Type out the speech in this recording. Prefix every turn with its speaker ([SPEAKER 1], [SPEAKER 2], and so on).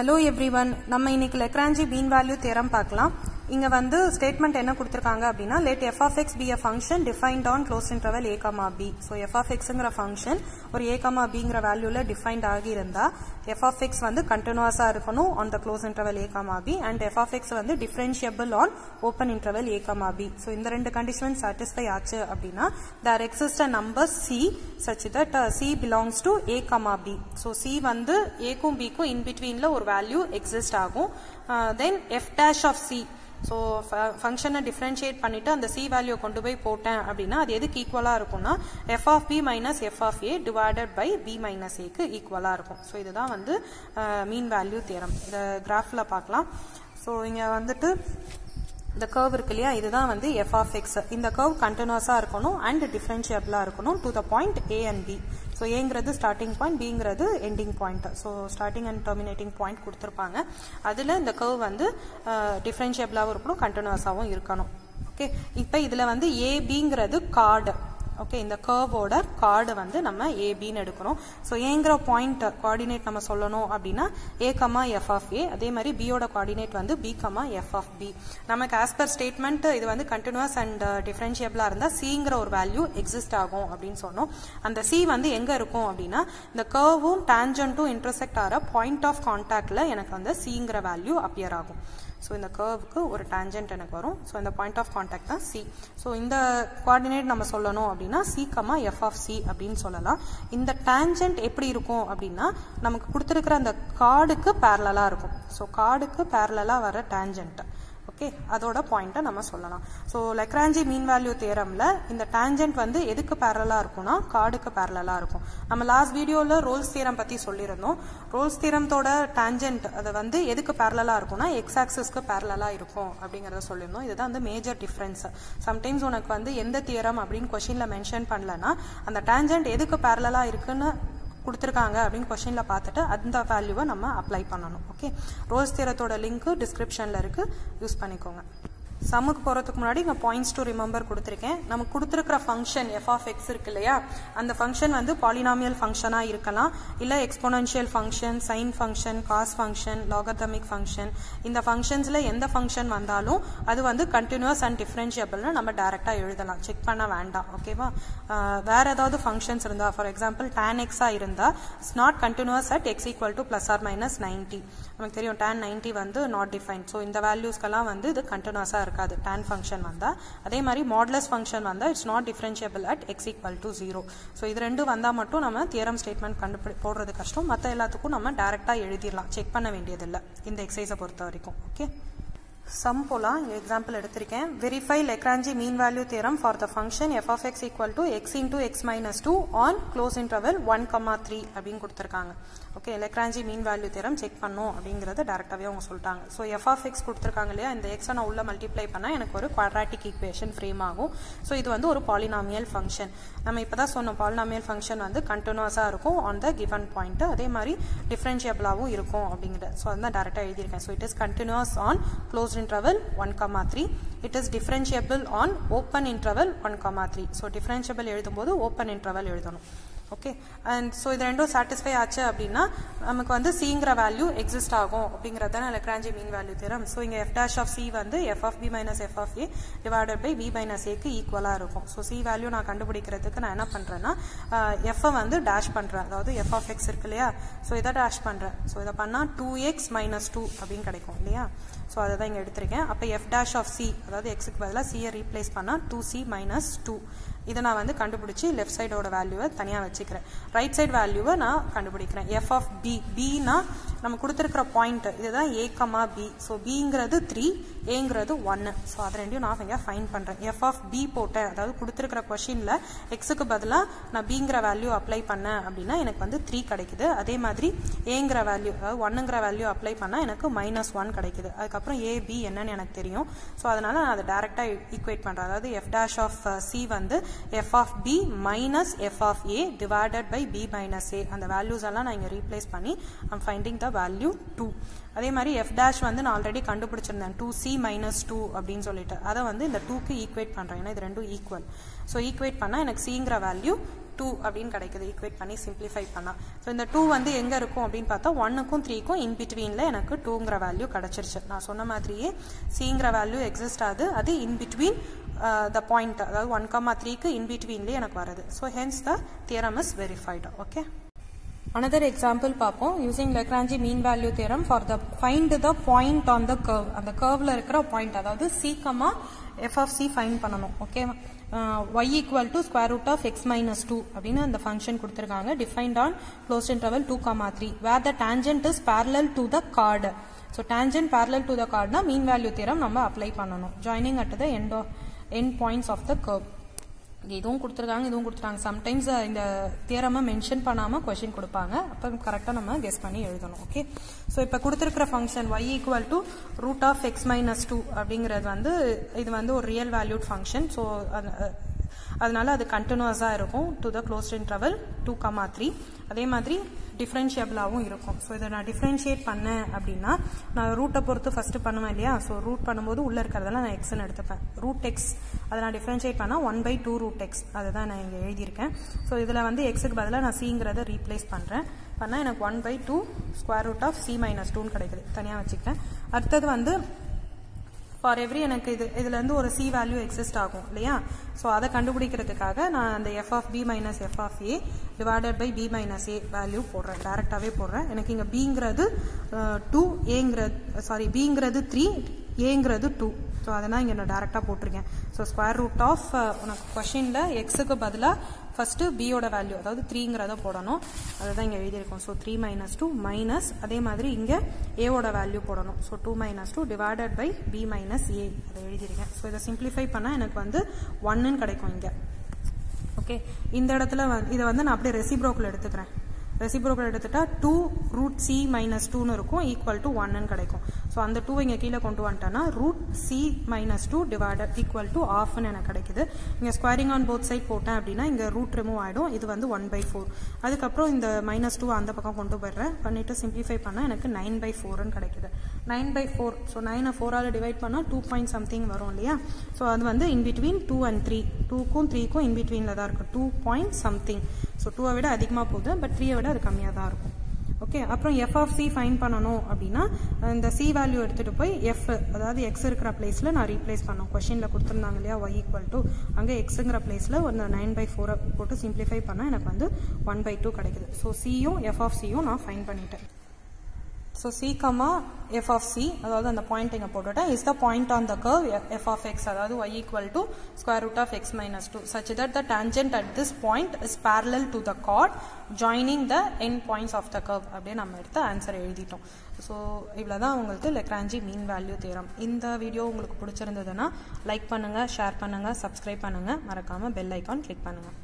[SPEAKER 1] Hello every one நம்ம இன்னைக்கு Lagrange mean value theorem பார்க்கலாம். இங்க வந்து ஸ்டேட்மெண்ட் என்ன கொடுத்துருக்காங்க அப்படின்னா let f of x be a function defined on close interval a comma b so f of எக்ஸுங்கிற function ஒரு ஏ கமா பிங்கிற வேல்யூல டிஃபைன்ட் ஆகி இருந்தா எஃப் ஆஃப் எக்ஸ் வந்து கண்டினியூஸா இருக்கணும் on the close interval a comma b and f of x வந்து differentiable on open interval a comma b so இந்த ரெண்டு கண்டிஷன் சாட்டிஸ்ஃபை ஆச்சு அப்படின்னா there exist a number c such that c belongs to a comma b so c வந்து ஏக்கும் பிக்கும் in பிட்வீனில் ஒரு வேல்யூ எக்ஸிஸ்ட் ஆகும் then f dash of c so ஃபங்க்ஷனை டிஃப்ரென்ஷியேட் பண்ணிட்டு அந்த சி வேல்யூ கொண்டு போய் போட்டேன் அப்படின்னா அது எதுக்கு ஈக்குவலாக இருக்கும்னா f of b minus f of a divided by b minus ஏக்கு ஈக்குவலாக இருக்கும். ஸோ இதுதான் வந்து மீன் வேல்யூ தேரம் இந்த கிராஃபில் பார்க்கலாம். ஸோ இங்கே வந்துட்டு இந்த கர்வ் இருக்கு இல்லையா? இதுதான் வந்து எஃப் ஆஃப் எக்ஸ் இந்த கர்வ் கண்டினியூஸாக இருக்கணும் அண்ட் டிஃப்ரென்ஷியபிளாக இருக்கணும் to the point a and b so ஏங்கிறது ஸ்டார்டிங் பாயிண்ட் பிங்கிறது ending point so starting and terminating point கொடுத்துருப்பாங்க. அதில் இந்த கர்வ் வந்து டிஃப்ரென்ஷியபிளாகவும் இருக்கணும் கண்டினியூஸாகவும் இருக்கணும். ஓகே இப்போ இதில் வந்து ஏபிங்கிறது கார்டு ஓகே இந்த கர்வோட கார்டு வந்து நம்ம ஏபின்னு எடுக்கிறோம் ஸோ ஏங்கிற பாயிண்ட் கோஆர்டினேட் நம்ம சொல்லணும் அப்படின்னா a comma f of a அதே மாதிரி பியோட கோஆர்டினேட் வந்து b comma f of b நமக்கு ஆஸ் பர் ஸ்டேட்மெண்ட் இது வந்து கண்டினியூஸ் அண்ட் டிஃபரன்ஷியபிளாக இருந்தால் சிங்கிற ஒரு வேல்யூ எக்ஸிஸ்ட் ஆகும் அப்படின்னு சொன்னோம். அந்த சி வந்து எங்கே இருக்கும் அப்படின்னா இந்த கர்வும் டேஞ்சன்ட்டும் இன்டர்செக்ட் ஆகிற பாயிண்ட் ஆஃப் கான்டாக்டில் எனக்கு வந்து சிங்கிற வேல்யூ அப்பியர் ஆகும். ஸோ இந்த கர்வுக்கு ஒரு டேஞ்சன்ட் எனக்கு வரும். ஸோ இந்த பாயிண்ட் ஆஃப் கான்டாக்ட் தான் சி ஸோ இந்த கோஆர்டினேட் நம்ம சொல்லணும் அப்படின்னா c comma f of c அப்படின்னு சொல்லலாம். இந்த டேஞ்சன்ட் எப்படி இருக்கும் அப்படின்னா நமக்கு கொடுத்துருக்கிற அந்த கார்டுக்கு பேரலாக இருக்கும். ஸோ கார்டுக்கு பேரலாக வர டேஞ்சன்ட் ஓகே அதோட பாயிண்ட்டை நம்ம சொல்லலாம். ஸோ லெக்ராஞ்சி மீன் வேல்யூ தேரமில் இந்த டேஞ்சன்ட் வந்து எதுக்கு பேரலாக இருக்கும்னா கார்டுக்கு பேரலாக இருக்கும். நம்ம லாஸ்ட் வீடியோவில் ரோல்ஸ் தீரம் பற்றி சொல்லியிருந்தோம். ரோல்ஸ் தீரத்தோட டேஞ்சன்ட் அதை வந்து எதுக்கு பேரலாக இருக்கும்னா எக்ஸ் ஆக்சஸ்க்கு பேரலாக இருக்கும் அப்படிங்கிறத சொல்லியிருந்தோம். இதுதான் வந்து மேஜர் டிஃப்ரென்ஸ் சம்டைம்ஸ் உனக்கு வந்து எந்த தியரம் அப்படின்னு கொஷினில் மென்ஷன் பண்ணலன்னா அந்த டேஞ்சன்ட் எதுக்கு பேரலாக இருக்குன்னு கொடுத்துருக்காங்க அப்படின்னு கொஷினில் பார்த்துட்டு அந்த வேல்யூவை நம்ம அப்ளை பண்ணணும். ஓகே ரோஸ் தீரத்தோட லிங்க் டிஸ்கிரிப்ஷனில் இருக்குது யூஸ் பண்ணிக்கோங்க. சம்முக்கு போகிறதுக்கு முன்னாடி இங்கே பாயிண்ட்ஸ் டு ரிமெம்பர் கொடுத்துருக்கேன். நமக்கு கொடுத்துருக்கிற ஃபங்க்ஷன் எஃப் ஆஃப் எக்ஸ் இருக்கு இல்லையா? அந்த ஃபங்க்ஷன் வந்து பாலினாமியல் ஃபங்க்ஷனாக இருக்கலாம். இல்லை exponential function sine function cos function logarithmic function இந்த ஃபங்க்ஷன்ஸில் எந்த ஃபங்க்ஷன் வந்தாலும் அது வந்து கண்டினியூஸ் அண்ட் டிஃப்ரென்ஷியபிள்னு நம்ம டேரெக்டாக எழுதலாம். செக் பண்ண வேண்டாம். ஓகேவா வேற ஏதாவது ஃபங்க்ஷன்ஸ் இருந்தால் ஃபார் எக்ஸாம்பிள் டேன் எக்ஸாக இருந்தால் it's not continuous at x equal to plus or minus ninety நமக்கு தெரியும் டேன் நைன்ட்டி வந்து நாட் டிஃபைன் ஸோ இந்த வேல்யூஸ்க்கெல்லாம் வந்து இது கண்டினியூஸாக இருக்காது. tan ஃபங்க்ஷன் வந்தால் அதே மாதிரி மாடலஸ் ஃபங்க்ஷன் வந்தால் it's not differentiable at x equal to zero so இது ரெண்டும் வந்தால் மட்டும் நம்ம தியரம் ஸ்டேட்மெண்ட் கண்டுபிடி போடுறது கஷ்டம். மற்ற எல்லாத்துக்கும் நம்ம டேரெக்டாக எழுதிடலாம். செக் பண்ண வேண்டியதில்லை. இந்த எக்ஸசைஸை பொறுத்த வரைக்கும். ஓகே சம் போலாம். இங்கே எக்ஸாம்பிள் எடுத்திருக்கேன். Verify Lagrange mean value theorem for the function f of x equal to x into x minus two on close interval one comma three அப்படின்னு கொடுத்துருக்காங்க. Okay Lagrange mean value theorem check பண்ணும் அப்படிங்கிறத டேரெக்டாகவே அவங்க சொல்லிட்டாங்க. So f of X கொடுத்துருக்காங்க இல்லையா? இந்த எக்ஸை நான் உள்ள மல்டிப்ளை பண்ணால் எனக்கு ஒரு குவாட்ராட்டிக் ஈக்குவேஷன் ஃப்ரேம் ஆகும். ஸோ இது வந்து ஒரு பாலினாமியல் ஃபங்க்ஷன் நம்ம இப்போ தான் சொன்னோம் பாலினாமியல் ஃபங்க்ஷன் வந்து கண்டினியூஸாக இருக்கும் ஆன் த கிவன் பாயிண்ட் அதே மாதிரி டிஃப்ரென்ஷியபிளாகவும் இருக்கும் அப்படிங்கிற ஸோ அதுதான் டேரெக்டாக எழுதியிருக்கேன். So it is continuous on close interval 1 comma 3 it is differentiable on open interval 1 comma 3 so differentiable எழுதும்போது open interval எழுதணும் ஓகே அண்ட் ஸோ இது ரெண்டும் சாட்டிஸ்ஃபை ஆச்சு அப்படின்னா நமக்கு வந்து சிங்கிற வேல்யூ எக்ஸிஸ்ட் ஆகும் அப்படிங்கிறது தான் Lagrange mean value theorem so இங்கே எஃப் டேஷ் ஆஃப் சி வந்து f of b minus f of a divided by b minus ஏக்கு ஈக்குவலாக இருக்கும். ஸோ சி வேல்யூ நான் கண்டுபிடிக்கிறதுக்கு நான் என்ன பண்ணுறேன்னா எஃப்ஐ வந்து டேஷ் பண்ணுறேன் அதாவது எஃப் ஆஃப் எக்ஸ் இருக்கு இல்லையா? ஸோ இதை டேஷ் பண்ணுறேன் ஸோ இதை பண்ணால் டூ எக்ஸ் மைனஸ் டூ அப்படின்னு கிடைக்கும் இல்லையா? ஸோ அதை தான் இங்கே எடுத்திருக்கேன். அப்போ எஃப் டேஷ் ஆஃப் சி அதாவது எக்ஸுக்கு பதிலாக சியை ரீப்ளேஸ் பண்ணால் டூ சி மைனஸ் டூ இதை நான் வந்து கண்டுபிடிச்சி லெஃப்ட் சைடோட வேல்யூவை தனியாக வச்சுக்கிறேன். ரைட் சைடு வேல்யூவை நான் கண்டுபிடிக்கிறேன். எஃப் ஆஃப் பி பினா நம்ம கொடுத்துருக்கிற பாயிண்ட் இதுதான் ஏ கமா பி ஸோ பிங்கிறது த்ரீ ஏங்கிறது ஒன்று ஸோ அதை ரெண்டையும் நான் இங்கே ஃபைன் பண்ணுறேன் எஃப் ஆஃப் பி போட்டேன். அதாவது கொடுத்துருக்கிற கொஷினில் எக்ஸுக்கு பதிலாக நான் பிங்கிற வேல்யூ அப்ளை பண்ணேன் அப்படின்னா எனக்கு வந்து த்ரீ கிடைக்குது. அதே மாதிரி ஏங்கிற வேல்யூ அதாவது ஒன்னுங்கிற வேல்யூ அப்ளை பண்ணால் எனக்கு மைனஸ் ஒன் கிடைக்குது. அதுக்கப்புறம் ஏ பி என்னன்னு எனக்கு தெரியும். ஸோ அதனால் நான் அதை டேரெக்டாக ஈக்குவேட் பண்ணுறேன் அதாவது எஃப் டேஷ் ஆஃப் சி வந்து f of b minus f of a divided by b minus a அந்த வேல்யூஸ் எல்லாம் நான் இங்கே ரீப்ளேஸ் பண்ணி I'm finding the value two அதே மாதிரி எஃப் டேஷ் வந்து நான் ஆல்ரெடி கண்டுபிடிச்சிருந்தேன். டூ சி மைனஸ் டூ அப்படின்னு சொல்லிட்டு. அதை வந்து இந்த டூக்கு ஈக்குவேட் பண்ணுறேன் ஏன்னா இது ரெண்டும் ஈக்குவல் ஸோ ஈக்குவேட் பண்ணால் எனக்கு சிங்கிற வேல்யூ டூ அப்படின்னு கிடைக்குது. ஈக்குவேட் பண்ணி சிம்பிளிஃபை பண்ணால் ஸோ இந்த டூ வந்து எங்கே இருக்கும் அப்படின்னு பார்த்தா ஒன்னுக்கும் த்ரீக்கும் இன் பிட்வீனில் எனக்கு டூங்கிற வேல்யூ கிடச்சிருச்சு. நான் சொன்ன மாதிரியே சிங்கிற வேல்யூ எக்ஸிஸ்ட் ஆகுது. அது இன் பிட்வீன் த பாயிண்ட் அதாவது ஒன் கமா த்ரீக்கு இன் பிட்வீன்லேயே எனக்கு வருது. So hence the theorem is verified okay another example பார்ப்போம் using Lagrange mean value theorem for the find the point on the curve அந்த curveல இருக்கிற point அதாவது c comma f of c find பண்ணணும் okay y equal to square root of x minus 2 அப்படின்னு அந்த function கொடுத்திருக்காங்க defined on closed interval 2 comma 3 where the tangent is parallel to the chord so tangent parallel to the chord னா mean value theorem நம்ம apply பண்ணணும் joining at the end of end points of the curve இதுவும் கொடுத்துருக்காங்க இதுவும் கொடுத்துருக்காங்க. Sometimes இந்த தியரமை mention பண்ணாமல் question கொடுப்பாங்க. அப்போ கரெக்டாக நம்ம கெஸ் பண்ணி எழுதணும் ஓகே ஸோ இப்போ கொடுத்துருக்கிற function y equal to root of x minus two அப்படிங்கிறது வந்து இது வந்து ஒரு ரியல் வேல்யூட் ஃபங்க்ஷன் ஸோ அதனால அது கண்டினியூஸாக இருக்கும். To the closed interval two comma three அதே மாதிரி டிஃப்ரென்ஷியபிளாகவும் இருக்கும். ஸோ இதை நான் டிஃப்ரென்ஷியேட் பண்ணேன் அப்படின்னா நான் ரூட்டை பொறுத்து ஃபஸ்ட்டு பண்ணுவேன் இல்லையா? ஸோ ரூட் பண்ணும்போது உள்ளே இருக்கிறதெல்லாம் நான் எக்ஸ்னு எடுத்துப்பேன். ரூட் எக்ஸ் அதை நான் டிஃப்ரென்ஷியேட் பண்ணால் one by two root x அதை தான் நான் இங்கே எழுதியிருக்கேன். ஸோ இதில் வந்து எக்ஸுக்கு பதிலாக நான் சிங்கிறத ரீப்ளேஸ் பண்ணுறேன் பண்ணால் எனக்கு one by two square root of c minus டூன்னு கிடைக்குது. தனியாக வச்சுக்கிட்டேன். அடுத்தது வந்து ஃபார் எவ்ரி எனக்கு இது இதுலேருந்து ஒரு சி வேல்யூ எக்ஸிஸ்ட் ஆகும் இல்லையா? ஸோ அதை கண்டுபிடிக்கிறதுக்காக நான் அந்த f of b minus f of a divided by b minus a value போடுறேன். டேரெக்டாகவே போடுறேன். எனக்கு இங்கே பிங்கிறது டூ ஏங்கிறது சாரி பிங்கிறது த்ரீ ஏங்கிறது டூ ஸோ அதனால் இங்கே நான் டேரெக்டாக போட்டிருக்கேன். ஸோ ஸ்கொயர் ரூட் ஆஃப் உனக்கு கொஷினில் எக்ஸுக்கு பதிலாக ஃபஸ்ட்டு பியோட வேல்யூ அதாவது த்ரீங்கிறத போடணும். அதுதான் இங்கே எழுதியிருக்கோம். So three minus two minus அதே மாதிரி இங்கே ஏவோட வேல்யூ போடணும். So two minus two divided by b minus a அதை எழுதியிருக்கேன். ஸோ இதை சிம்பிளிஃபை பண்ணால் எனக்கு வந்து ஒன்னுன்னு கிடைக்கும் இங்கே. ஓகே இந்த இடத்துல இதை வந்து நான் அப்படியே ரெசிப்ரோக்கில் எடுத்துக்கிறேன். ரெசிப்ரோக்கல் எடுத்துட்டா டூ ரூட் சி மைனஸ் டூன்னு இருக்கும் ஈக்குவல் டு ஒன்னு கிடைக்கும். ஸோ அந்த டூ இங்கே கீழே கொண்டு வந்துட்டேன்னா root c minus two divided equal to ஆஃப்னு எனக்கு கிடைக்குது. இங்கே ஸ்கொயரிங் ஆன் போத் சைட் போட்டேன் அப்படின்னா இங்கே ரூட் ரிமூவ் ஆகிடும் இது வந்து ஒன் பை ஃபோர் அதுக்கப்புறம் இந்த மைனஸ் டூ அந்த பக்கம் கொண்டு போயிடுறேன். பண்ணிவிட்டு சிம்பிளிஃபை பண்ணால் எனக்கு நைன் பை ஃபோர்னு கிடைக்குது. நைன் பை ஃபோர் ஸோ நைனை ஃபோரால் டிவைட் பண்ணால் டூ பாயிண்ட் சம்திங் வரும் இல்லையா? ஸோ அது வந்து in between two and three டூக்கும் த்ரீக்கும் இன் பிட்வீனில் தான் இருக்குது டூ பாயிண்ட் சம்திங் ஸோ டூவை விட அதிகமாக போகுது. பட் த்ரீயை விட அது கம்மியாக தான் இருக்கும். ஓகே அப்புறம் எஃப் ஆஃப் சி ஃபைன் பண்ணணும் அப்படின்னா இந்த சி வேல்யூ எடுத்துகிட்டு போய் எஃப் அதாவது எக்ஸ் இருக்கிற பிளேஸில் நான் ரீப்ளேஸ் பண்ணோம் கொஷினில் கொடுத்துருந்தாங்க இல்லையா? ஒய் ஈக்குவல் டு அங்கே எக்ஸுங்கிற பிளேஸில் ஒரு நைன் பை ஃபோரை போட்டு சிம்பிளிஃபை பண்ணால் எனக்கு வந்து ஒன் பை டூ கிடைக்குது. ஸோ சியும் எஃப் ஆஃப் சியும் நான் ஃபைன் பண்ணிட்டேன். So c comma f of c அதாவது அந்த பாயிண்ட் இங்கே போட்டுட்டேன். Is the point on the curve f of x அதாவது y equal to square root of x minus two such that the tangent at this point is parallel to the chord joining the end points of the curve அப்படியே நம்ம எடுத்து answer எழுதிட்டோம். So இவ்வளோ தான் உங்களுக்கு Lagrange mean value theorem இந்த video உங்களுக்கு பிடிச்சிருந்ததுன்னா லைக் பண்ணுங்கள் ஷேர் பண்ணுங்கள் சப்ஸ்கிரைப் பண்ணுங்கள் மறக்காமல் பெல் ஐக்கான் கிளிக் பண்ணுங்கள்